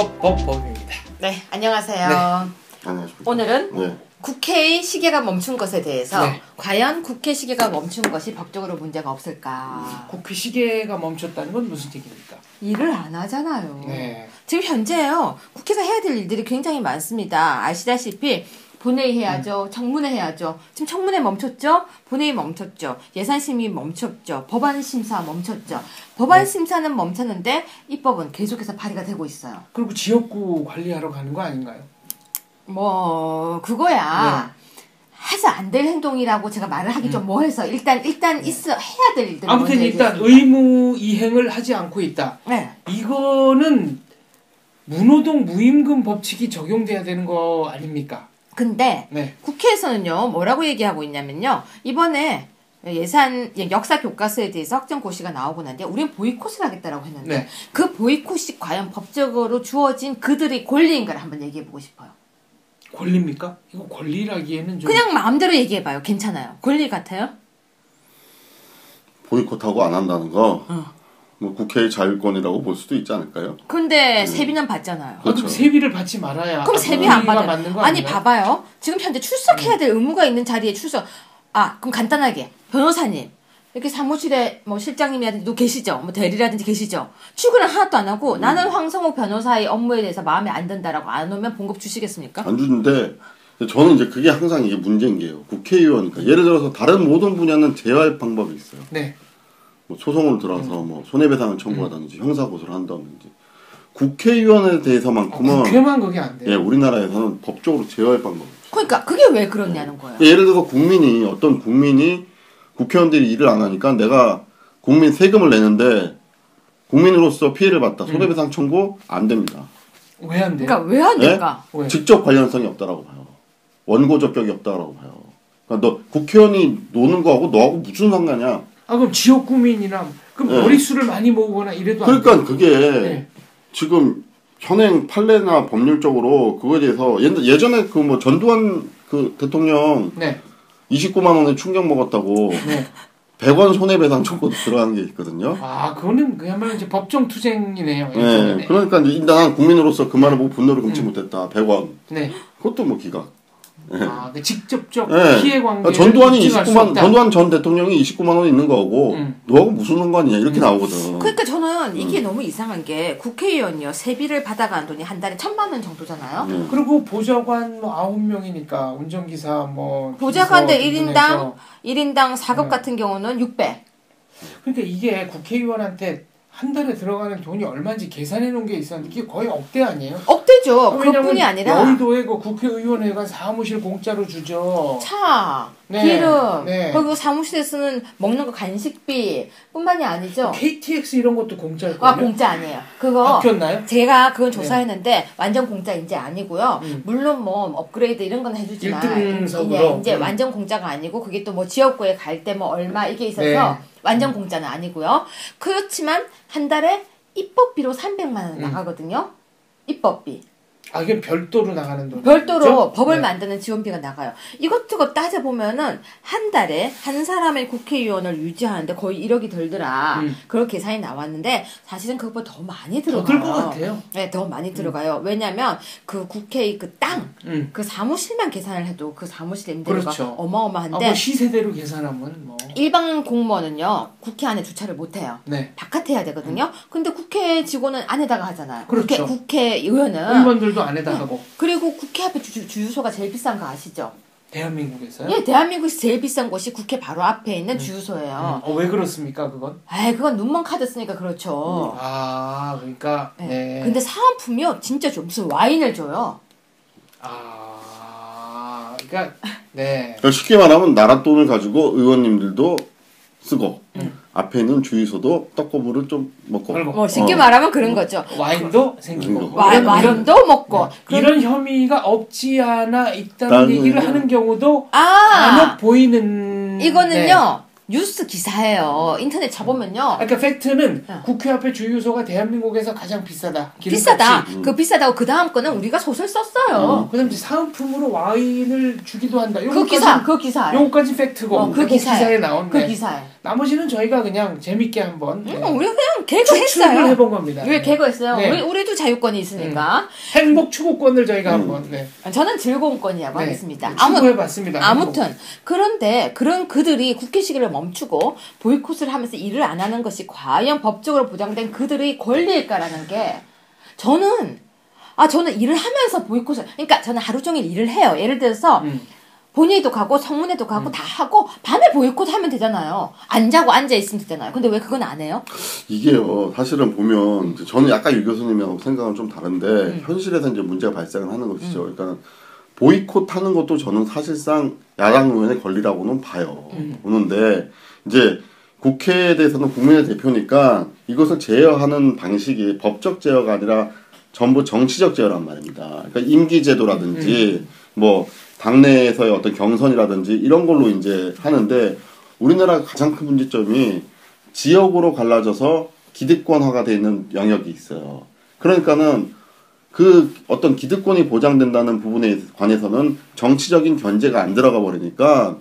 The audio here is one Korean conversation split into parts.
법법법입니다. 네, 안녕하세요. 안녕하십니까. 오늘은 네. 국회의 시계가 멈춘 것에 대해서 네. 과연 국회 시계가 멈춘 것이 법적으로 문제가 없을까? 국회 시계가 멈췄다는 건 무슨 얘기입니까? 일을 안 하잖아요. 네. 지금 현재요. 국회가 해야 될 일들이 굉장히 많습니다. 아시다시피 본회의 해야죠. 청문회 해야죠. 지금 청문회 멈췄죠? 본회의 멈췄죠. 예산 심의 멈췄죠. 법안 심사 멈췄죠. 법안 네. 심사는 멈췄는데 입법은 계속해서 발의가 되고 있어요. 그리고 지역구 관리하러 가는 거 아닌가요? 뭐 그거야. 해서 안될 행동이라고 제가 말을 하기 좀 뭐해서 일단 일단 있어 해야 될 일들 아무튼 일단 의무 이행을 하지 않고 있다. 네. 이거는 무노동 무임금 법칙이 적용돼야 되는 거 아닙니까? 근데 네. 국회에서는요 뭐라고 얘기하고 있냐면요 이번에 예산 예, 역사 교과서에 대해서 확정 고시가 나오고 난뒤 우리는 보이콧을 하겠다라고 했는데 네. 그 보이콧이 과연 법적으로 주어진 그들의 권리인가를 한번 얘기해 보고 싶어요. 권리입니까? 이거 권리라기에는 좀 그냥 마음대로 얘기해 봐요. 괜찮아요. 권리 같아요? 보이콧하고 안 한다는 거, 어. 뭐 국회의 자율권이라고 볼 수도 있지 않을까요? 근데 세비는 받잖아요. 아, 그럼 그렇죠. 세비를 받지 말아야 그럼 세비 안거 아니 아닌가요? 봐봐요. 지금 현재 출석해야 될 의무가 있는 자리에 출석. 아 그럼 간단하게 변호사님 이렇게 사무실에 뭐 실장님이라든지 누구 계시죠? 뭐 대리라든지 계시죠? 출근을 하나도 안 하고 음. 나는 황성호 변호사의 업무에 대해서 마음에 안 든다라고 안 오면 봉급 주시겠습니까? 안 주는데 저는 이제 그게 항상 이게 문제인 게요. 국회의원, 그러니까 예를 들어서 다른 모든 분야는 제어할 방법이 있어요. 네. 뭐 소송을 들어서 뭐 손해배상을 청구하든지 형사 고소를 한다든지 국회의원에 대해서만큼은 어, 국회만 그게 안 돼요. 예, 우리나라에서는 법적으로 제어할 방법이 있어요. 그러니까 그게 왜 그러냐는 거예요. 예를 들어서 국민이 어떤 국민이 국회의원들이 일을 안 하니까 내가 국민 세금을 내는데 국민으로서 피해를 봤다. 손해배상 청구 안 됩니다. 왜 안 돼요? 그러니까 왜안 예? 될까? 왜? 직접 관련성이 없다라고 봐요. 원고 적격이 없다라고 봐요. 그러니까 너 국회의원이 노는 거하고 너하고 무슨 상관이야? 아 그럼 지역 구민이나 그럼 네. 머릿수를 많이 모으거나 이래도 안 그러니까? 그게 네. 지금 현행 판례나 법률적으로 그거에 대해서 옛- 예전에 그 뭐 전두환 그 대통령 네. 29만 원에 충격 먹었다고 네. 100원 손해배상 청구 들어간 게 있거든요. 아 그거는 그야말로 이제 법정 투쟁이네요. 네, 일종의. 그러니까 이제 일단 국민으로서 그 말을 보고 분노를 금치 못했다. 100원. 네. 그것도 뭐 기각. 아, 그 직접적 네. 피해 관계. 그러니까 전두환이 29만 전두환 전 대통령이 29만 원 있는 거고 음. 너하고 무슨 상관이냐 이렇게 나오거든. 그러니까 저는 음. 이게 너무 이상한 게 국회의원이요 세비를 받아간 돈이 한 달에 천만 원 정도잖아요. 네. 그리고 보좌관 뭐 아홉 명이니까 운전기사 뭐 보좌관들 비서 1인당 등등해서. 1인당 4급 네. 같은 경우는 600. 그러니까 이게 국회의원한테 한 달에 들어가는 돈이 얼마인지 계산해 놓은 게 있었는데 이게 거의 억대 아니에요? 억대죠. 그뿐이 아니라 여의도에 그 국회의원회관 사무실 공짜로 주죠. 차, 네, 기름, 네. 그리고 사무실에 쓰는 먹는 거 간식비 뿐만이 아니죠. KTX 이런 것도 공짜일걸요? 아 공짜 아니에요. 그거 바뀌었나요? 제가 그건 조사했는데 완전 공짜 이제 아니고요. 음. 물론 뭐 업그레이드 이런 건 해주지만 일등석으로? 이제, 이제 음. 완전 공짜가 아니고 그게 또 뭐 지역구에 갈 때 뭐 얼마 이게 있어서 네. 완전 공짜는 아니고요. 그렇지만 한 달에 입법비로 300만 원 음. 나가거든요. 입법비. 아 이게 별도로 나가는 돈. 별도로 법을 네. 만드는 지원비가 나가요. 이것저것 따져보면은 한 달에 한 사람의 국회의원을 유지하는데 거의 1억이 들더라. 음. 그런 계산이 나왔는데 사실은 그것보다 더 많이 더 들어가요. 들것 같아요. 네, 더 많이 들어가요. 왜냐면 그 국회의 그 땅, 음. 그 사무실만 계산을 해도 그 사무실 임대료가 그렇죠. 어마어마한데 아, 뭐 시세대로 계산하면 뭐. 일반 공무원은요 국회 안에 주차를 못 해요. 네. 바깥에 해야 되거든요. 근데 국회 직원은 안에다가 하잖아요. 그렇죠. 국회, 국회의원은 의원들도 안에다 하고 그리고 국회 앞에 주, 주유소가 제일 비싼 거 아시죠? 대한민국에서요. 예, 대한민국에서 제일 비싼 곳이 국회 바로 앞에 있는 음. 주유소예요. 어, 왜 그렇습니까 그건? 에이, 그건 눈먼 카드 쓰니까 그렇죠. 아 그러니까 네. 네. 근데 사은품이요, 진짜 줘. 무슨 와인을 줘요. 아 그러니까 네. 쉽게 말하면 나라 돈을 가지고 의원님들도 쓰고 음. 앞에 있는 주유소도 떡고물을 좀 먹고 뭐 쉽게 어. 말하면 그런 거죠. 와인도 생기고 생기고. 와, 이런- 마련도 먹고. 네. 이런 혐의가 없지 않아 있다는 얘기를 하는 경우도 아, 간혹 보이는 이거는요, 네. 뉴스 기사예요. 인터넷 쳐보면요. 그러니까 팩트는 어. 국회 앞에 주유소가 대한민국에서 가장 비싸다. 비싸다. 음. 그 비싸다고 그 다음 거는 우리가 소설 썼어요. 그다음 이제 사은품으로 와인을 주기도 한다. 그 기사, 그 기사에. 요거까지 팩트고 어, 그 기사에. 기사에 나온 그 네. 기사에. 나머지는 저희가 그냥 재밌게 한번 네, 음, 우리가 그냥 개그 추측을 했어요. 해본 겁니다. 왜 개그 했어요? 네. 우리, 우리도 자유권이 있으니까. 행복 추구권을 저희가 음. 한번 네. 저는 즐거운 건이라고 네. 하겠습니다. 아무, 추구해봤습니다. 아무튼 그런데 그런 그들이 국회 시기를 멈추고 보이콧을 하면서 일을 안 하는 것이 과연 법적으로 보장된 그들의 권리일까라는 게 저는 아 저는 일을 하면서 보이콧을 그러니까 저는 하루 종일 일을 해요. 예를 들어서 음. 본회의도 가고 성문회도 가고 다 하고 밤에 보이콧 하면 되잖아요. 안 자고 앉아 있으면 되잖아요. 근데 왜 그건 안 해요? 이게요, 사실은 보면, 저는 약간 유 교수님하고 생각은 좀 다른데, 음. 현실에서 이제 문제가 발생을 하는 것이죠. 그러니까, 보이콧 하는 것도 저는 사실상 야당 의원의 권리라고는 봐요. 음. 보는데, 이제, 국회에 대해서는 국민의 대표니까 이것을 제어하는 방식이 법적 제어가 아니라 전부 정치적 제어란 말입니다. 그러니까 임기 제도라든지, 뭐, 당내에서의 어떤 경선이라든지 이런 걸로 이제 하는데, 우리나라 가장 큰 문제점이 지역으로 갈라져서 기득권화가 되어 있는 영역이 있어요. 그러니까는 그 어떤 기득권이 보장된다는 부분에 관해서는 정치적인 견제가 안 들어가 버리니까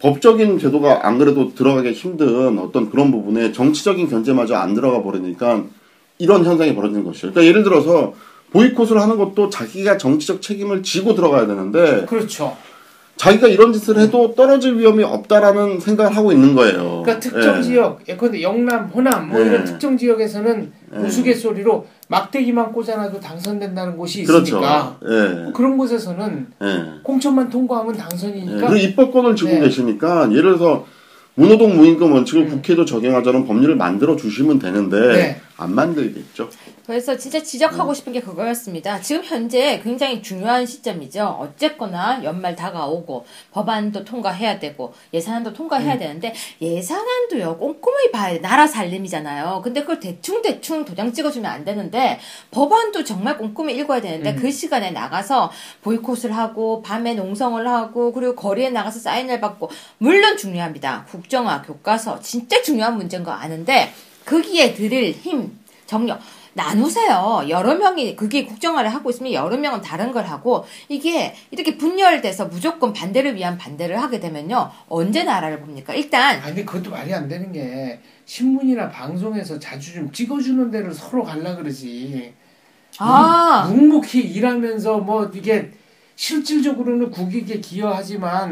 법적인 제도가 안 그래도 들어가기 힘든 어떤 그런 부분에 정치적인 견제마저 안 들어가 버리니까 이런 현상이 벌어지는 것이죠. 그러니까 예를 들어서 보이콧을 하는 것도 자기가 정치적 책임을 지고 들어가야 되는데 그렇죠. 자기가 이런 짓을 해도 떨어질 위험이 없다라는 생각을 하고 있는 거예요. 그러니까 특정 예. 지역, 예컨대 영남, 호남 뭐 네. 이런 특정 지역에서는 네. 우스갯소리로 막대기만 꽂아놔도 당선된다는 곳이 그렇죠. 있으니까 예. 그런 곳에서는 예. 공천만 통과하면 예. 당선이니까 그리고 입법권을 쥐고 네. 계시니까 예를 들어서 무노동 무임금 원칙을 음. 국회도 적용하자는 법률을 만들어 주시면 되는데 네. 안 만들겠죠. 그래서 진짜 지적하고 싶은 게 그거였습니다. 지금 현재 굉장히 중요한 시점이죠. 어쨌거나 연말 다가오고 법안도 통과해야 되고 예산안도 통과해야 되는데 예산안도요 꼼꼼히 봐야 돼. 나라 살림이잖아요. 근데 그걸 대충 대충 도장 찍어주면 안 되는데 법안도 정말 꼼꼼히 읽어야 되는데 음. 그 시간에 나가서 보이콧을 하고 밤에 농성을 하고 그리고 거리에 나가서 사인을 받고 물론 중요합니다. 국정화 교과서 진짜 중요한 문제인 거 아는데 거기에 드릴 힘 정력 나누세요. 여러 명이 그게 국정화를 하고 있으면 여러 명은 다른 걸 하고 이게 이렇게 분열돼서 무조건 반대를 위한 반대를 하게 되면요 언제 나라를 봅니까? 일단 아니 그것도 말이 안 되는 게 신문이나 방송에서 자주 좀 찍어주는 데를 서로 갈라 그러지. 아, 묵묵히 일하면서 뭐 이게 실질적으로는 국익에 기여하지만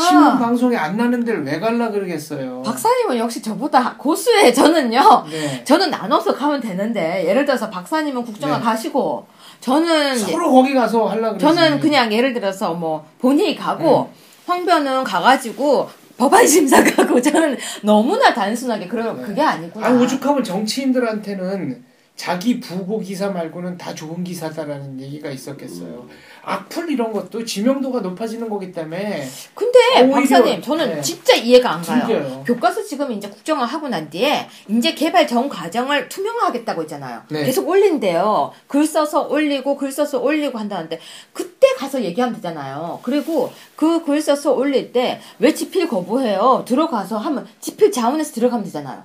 신문 아 방송에 안 나는 데를 왜 갈라 그러겠어요. 박사님은 역시 저보다 고수에 저는요 네. 저는 나눠서 가면 되는데 예를 들어서 박사님은 국정화 네. 가시고 저는 서로 거기 가서 할라 그러지. 저는 그냥 예를 들어서 뭐 본회의 가고 황변은 가가지고 법안 심사 가고 저는 너무나 단순하게 그러 네. 그게 아니구나. 아 오죽하면 정치인들한테는 자기 부고 기사 말고는 다 좋은 기사다라는 얘기가 있었겠어요. 악플 이런 것도 지명도가 높아지는 거기 때문에 근데 오히려, 박사님 저는 네. 진짜 이해가 안 가요. 진짜요. 교과서 지금 이제 국정화 하고 난 뒤에 이제 개발 전 과정을 투명화하겠다고 했잖아요. 네. 계속 올린대요. 글 써서 올리고 글 써서 올리고 한다는데 그때 가서 얘기하면 되잖아요. 그리고 그 글 써서 올릴 때 왜 지필 거부해요? 들어가서 하면 지필 자원에서 들어가면 되잖아요.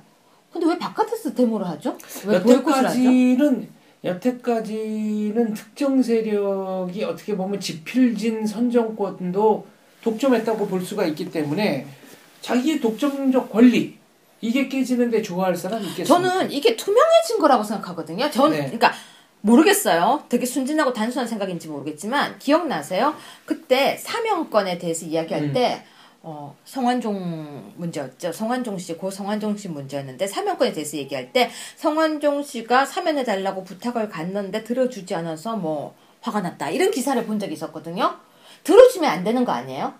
근데 왜 바깥에서 데모를 하죠? 왜 보이콧을 하죠? 여태까지는 여태까지는 특정 세력이 어떻게 보면 지필진 선정권도 독점했다고 볼 수가 있기 때문에 자기의 독점적 권리 이게 깨지는데 좋아할 사람 있겠습니까? 저는 이게 투명해진 거라고 생각하거든요. 저는 네. 그러니까 모르겠어요. 되게 순진하고 단순한 생각인지 모르겠지만 기억나세요? 그때 사명권에 대해서 이야기할 음. 때 어, 성완종 문제였죠. 성완종 씨, 고 성완종 씨 문제였는데 사면권에 대해서 얘기할 때 성완종 씨가 사면해 달라고 부탁을 갔는데 들어주지 않아서 뭐 화가 났다. 이런 기사를 본 적이 있었거든요. 들어주면 안 되는 거 아니에요?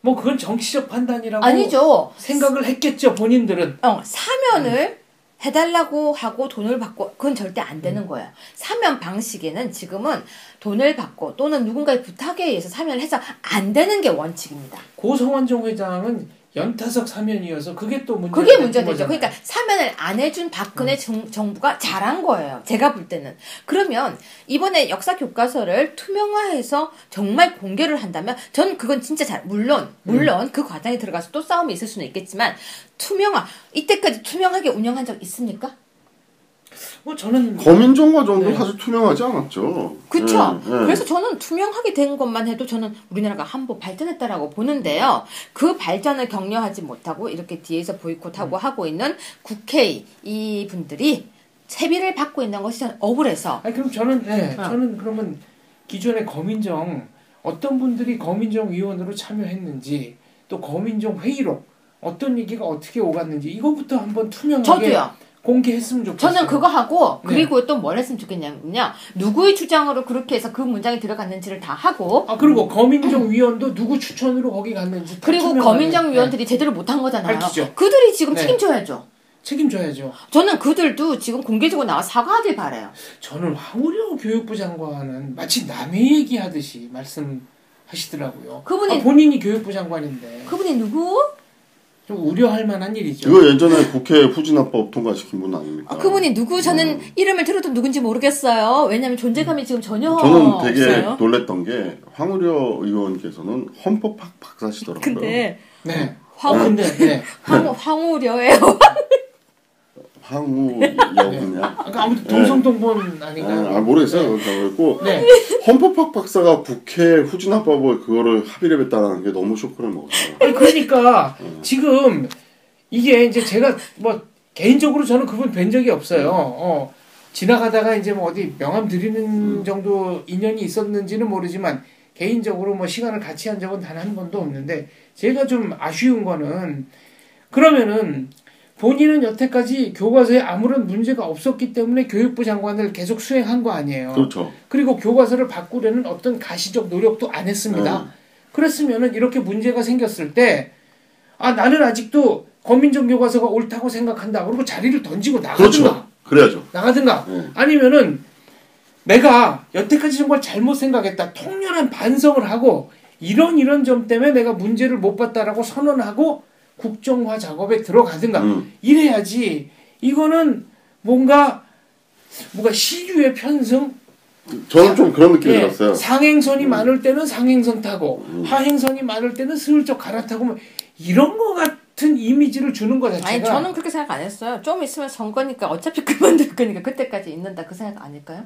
뭐 그건 정치적 판단이라고 아니죠. 생각을 했겠죠 본인들은. 어, 사면을 해달라고 하고 돈을 받고 그건 절대 안 되는 음. 거예요. 사면 방식에는 지금은 돈을 받고 또는 누군가의 부탁에 의해서 사면을 해서 안 되는 게 원칙입니다. 고성환종 회장은 연타석 사면이어서 그게 또 문제. 그게 문제되죠. 그러니까 사면을 안 해준 박근혜 정, 정부가 잘한 거예요. 제가 볼 때는. 그러면 이번에 역사 교과서를 투명화해서 정말 공개를 한다면 전 그건 진짜 잘 물론 물론 그 과정에 들어가서 또 싸움이 있을 수는 있겠지만 투명화 이때까지 투명하게 운영한 적 있습니까? 뭐 저는 거민정과 정도 네. 사실 투명하지 않았죠. 그쵸. 예, 예. 그래서 저는 투명하게 된 것만 해도 저는 우리나라가 한步발전했다라고 보는데요. 그 발전을 격려하지 못하고 이렇게 뒤에서 음. 보이콧하고 하고 있는 국회 이 분들이 세비를 받고 있는 것이 저는 억울해서 아니 그럼 저는 네, 어. 저는 그러면 기존의 거민정 어떤 분들이 거민정 위원으로 참여했는지 또 거민정 회의록 어떤 얘기가 어떻게 오갔는지 이거부터 한번 투명하게 저도요. 공개했으면 좋겠어요. 저는 그거 하고 네. 그리고 또뭘 했으면 좋겠냐면요. 누구의 주장으로 그렇게 해서 그 문장이 들어갔는지를 다 하고 아 그리고 거민정 위원도 누구 추천으로 거기 갔는지 다 그리고 투명하게, 거민정 네, 위원들이 제대로 못한 거잖아요. 밝히죠. 그들이 지금 네. 책임져야죠. 책임져야죠. 저는 그들도 지금 공개적으로 나와 사과하길 바래요. 저는 황우려 교육부 장관은 마치 남의 얘기하듯이 말씀하시더라고요. 그분이- 아, 본인이 교육부 장관인데 그분이 누구? 좀 우려할 만한 일이죠. 이거 예전에 국회 후진화법 통과시킨 분 아닙니까? 아, 그분이 누구? 저는 음. 이름을 들어도 누군지 모르겠어요. 왜냐하면 존재감이 지금 전혀 저는 되게 없어요. 놀랬던 게 황우려 의원께서는 헌법학 박사시더라고요. 근데 네. 황- 어, 근데 네. 황, 황우려예요. 황우 여군이야. 아까 아무튼 동성동본 아닌가요? 아, 모르겠어요. 그랬고 네. 헌법학 박사가 국회 후진화법을 그거를 합의를 했다는 게 너무 쇼크를 먹었어요. 아니 그러니까 지금 이게 이제 제가 뭐 개인적으로 저는 그분 뵌 적이 없어요. 어. 지나가다가 이제 뭐 어디 명함 드리는 정도 인연이 있었는지는 모르지만 개인적으로 뭐 시간을 같이 한 적은 단 한 번도 없는데 제가 좀 아쉬운 거는 그러면은 본인은 여태까지 교과서에 아무런 문제가 없었기 때문에 교육부 장관을 계속 수행한 거 아니에요. 그렇죠. 그리고 교과서를 바꾸려는 어떤 가시적 노력도 안 했습니다. 음. 그랬으면은 이렇게 문제가 생겼을 때, 아, 나는 아직도 거민정 교과서가 옳다고 생각한다. 그리고 자리를 던지고 나가든가, 그렇죠. 그래야죠. 나가든가, 네. 아니면은 내가 여태까지 정말 잘못 생각했다. 통렬한 반성을 하고, 이런 이런 점 때문에 내가 문제를 못 봤다라고 선언하고 국정화 작업에 들어가든가, 음. 이래야지, 이거는 뭔가, 뭔가 시류의 편승, 저는 좀 그런 느낌이 예, 들었어요. 상행선이 음. 많을 때는 상행선 타고 음. 하행선이 많을 때는 슬쩍 갈아타고 뭐 이런 거 같 은 이미지를 주는 거 자체가 아니 저는 그렇게 생각 안 했어요. 좀 있으면 선거니까 어차피 그만둘 거니까 그때까지 있는다 그 생각 아닐까요?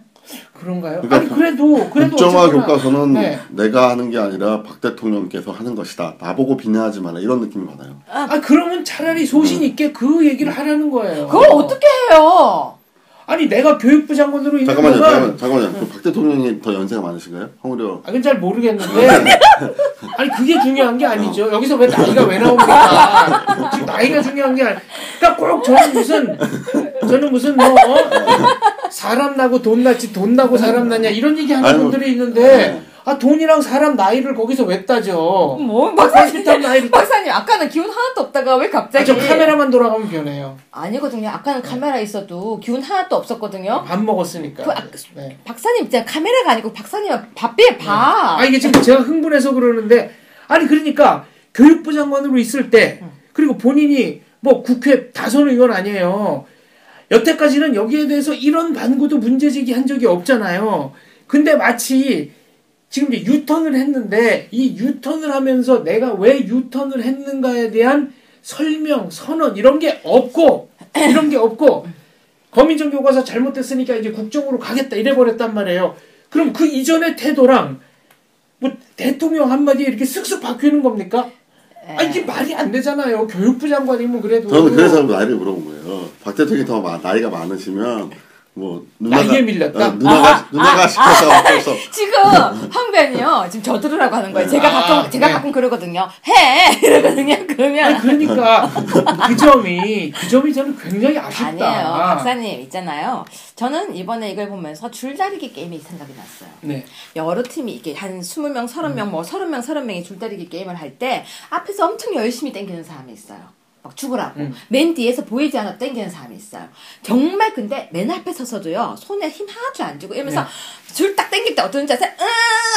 그런가요? 그러니까 아니 그래도 그래도 국정화 어쨌거나 교과서는 네. 내가 하는 게 아니라 박 대통령께서 하는 것이다. 나보고 비난하지 마라. 이런 느낌이 받아요. 아 그러면 차라리 소신 있게 그 얘기를 하라는 거예요. 그걸 어떻게 해요? 아니 내가 교육부 장관으로 있는 잠깐만요. 동안 잠깐만, 잠깐만요. 그박 대통령이 더 연세가 많으신가요? 황우려. 아, 그건 잘 모르겠는데. 아니, 그게 중요한 게 아니죠. 여기서 왜 나이가 왜 나옵니까? 지금 나이가 중요한 게 아니. 그러니까 꼭 저는 무슨, 저는 무슨 뭐, 어? 사람 나고 돈 났지, 돈 나고 사람 났냐, 이런 얘기 하는 아니, 뭐, 분들이 있는데, 아, 돈이랑 사람 나이를 거기서 왜 따져? 뭐 박사님 박사님 나이를 따. 박사님 아까는 기운 하나도 없다가 왜 아, 갑자기 저 카메라만 돌아가면 변해요. 아니거든요. 아까는 카메라 있어도 기운 하나도 없었거든요. 밥 먹었으니까. 그 아- 네. 박사님 진짜 카메라가 아니고 박사님은 밥비에 밥. 아 이게 지금 제가 흥분해서 그러는데 아니 그러니까 교육부 장관으로 있을 때 그리고 본인이 뭐 국회 다선 의원 아니에요. 여태까지는 여기에 대해서 이런 반구도 문제 제기 한 적이 없잖아요. 근데 마치 지금 이제 유턴을 했는데 이 유턴을 하면서 내가 왜 유턴을 했는가에 대한 설명, 선언 이런 게 없고 이런 게 없고 거민정 교과서 잘못됐으니까 이제 국정으로 가겠다 이래 버렸단 말이에요. 그럼 그 이전의 태도랑 뭐 대통령 한마디에 이렇게 쓱쓱 바뀌는 겁니까? 아 이게 말이 안 되잖아요. 교육부 장관이면 그래도 저는 그래서 나이를 물어본 거예요. 박 대통령이 더 마- 나이가 많으시면 뭐 누나가 나이에 밀렸다? 어, 누나가 누나가 시켜서 어쩔서 지금 황변이요. 지금 저 들으라고 하는 거예요. 제가 아, 가끔 제가 네. 가끔 그러거든요. 해 이러거든요. 아니 그러면 그러니까 그 점이 그 점이 저는 굉장히 아쉽다. 아니에요. 박사님 있잖아요. 저는 이번에 이걸 보면서 줄다리기 게임이 생각이 났어요. 네. 여러 팀이 이렇게 한 20명, 30명, 뭐 30명, 30명이 줄다리기 게임을 할 때 앞에서 엄청 열심히 땡기는 사람이 있어요. 막 죽으라고. 음. 맨 뒤에서 보이지 않아 땡기는 사람이 있어요. 정말 근데 맨 앞에 서서도요, 손에 힘 하나도 안 주고 이러면서 줄딱 땡길 때 어떤 자세, 으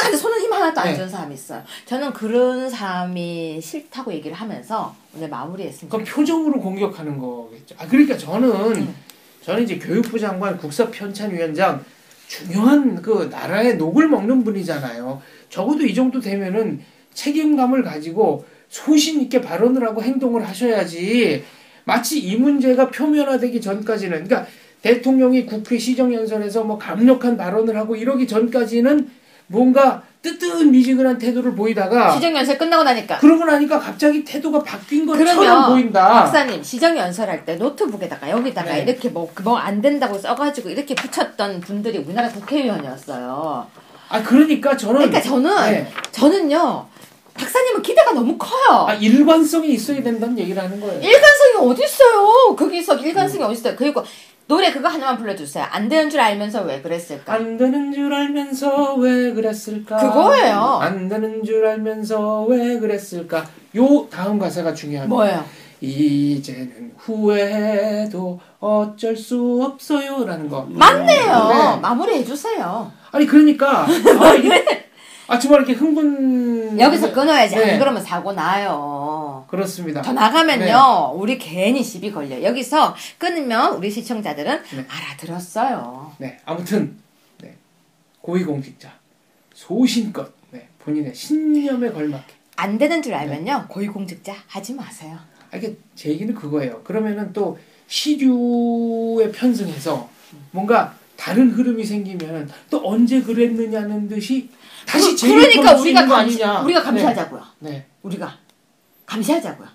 하는데 손은 힘 하나도 안 네. 주는 사람이 있어요. 저는 그런 사람이 싫다고 얘기를 하면서 오늘 마무리했습니다. 그건 표정으로 공격하는 거겠죠. 아 그러니까 저는 음. 저는 이제 교육부 장관 국사편찬위원장 중요한 그 나라의 녹을 먹는 분이잖아요. 적어도 이 정도 되면은 책임감을 가지고 소신 있게 발언을 하고 행동을 하셔야지 마치 이 문제가 표면화되기 전까지는 그러니까 대통령이 국회 시정연설에서 뭐 강력한 발언을 하고 이러기 전까지는 뭔가 뜨뜻 미지근한 태도를 보이다가 시정연설 끝나고 나니까. 그러고 나니까 갑자기 태도가 바뀐 것처럼 그러면 보인다. 박사님 시정연설 할 때 노트북에다가 여기다가 네. 이렇게 뭐 뭐 안 된다고 써가지고 이렇게 붙였던 분들이 우리나라 국회의원이었어요. 아 그러니까 저는 그러니까 저는 네. 저는요 박사님은 기대가 너무 커요. 아 일관성이 있어야 된다는 얘기를 하는 거예요. 일관성이 어디 있어요? 거기서 일관성이 어디 있어요? 그리고 노래 그거 하나만 불러주세요. 안 되는 줄 알면서 왜 그랬을까? 안 되는 줄 알면서 왜 그랬을까? 그거예요. 안 되는 줄 알면서 왜 그랬을까? 요 다음 가사가 중요합니다. 뭐예요? 이제는 후회해도 어쩔 수 없어요라는 거. 맞네요. 네. 마무리해 주세요. 아니 그러니까 아, 이게, 아 정말 이렇게 흥분 여기서 끊어야지. 네. 안 그러면 사고 나요. 그렇습니다. 더 나가면요, 네. 우리 괜히 시비 걸려. 여기서 끊으면 우리 시청자들은 네. 알아들었어요. 네, 아무튼 네, 고위공직자 소신껏 네, 본인의 신념에 걸맞게. 안 되는 줄 알면요, 고위공직자 하지 마세요. 아, 이게 제 얘기는 그거예요. 그러면은 또 시류에 편승해서 뭔가 다른 흐름이 생기면 또 언제 그랬느냐는 듯이 다시 그, 수 우리가 감시, 아니냐. 우리가 감시하자고요. 네, 네, 우리가 감시하자고요.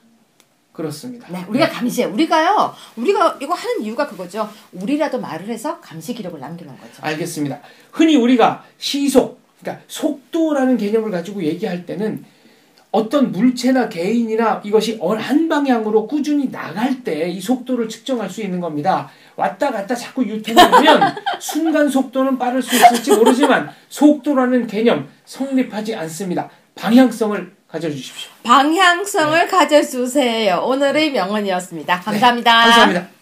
그렇습니다. 네, 우리가 감시해. 우리가요, 우리가 이거 하는 이유가 그거죠. 우리라도 말을 해서 감시 기록을 남기는 거죠. 알겠습니다. 흔히 우리가 시속, 그러니까 속도라는 개념을 가지고 얘기할 때는 어떤 물체나 개인이나 이것이 어느 한 방향으로 꾸준히 나갈 때 이 속도를 측정할 수 있는 겁니다. 왔다 갔다 자꾸 유턴하면 순간 속도는 빠를 수 있을지 모르지만 속도라는 개념 성립하지 않습니다. 방향성을 가져주십시오. 방향성을 가져주세요. 오늘의 명언이었습니다. 감사합니다. 감사합니다.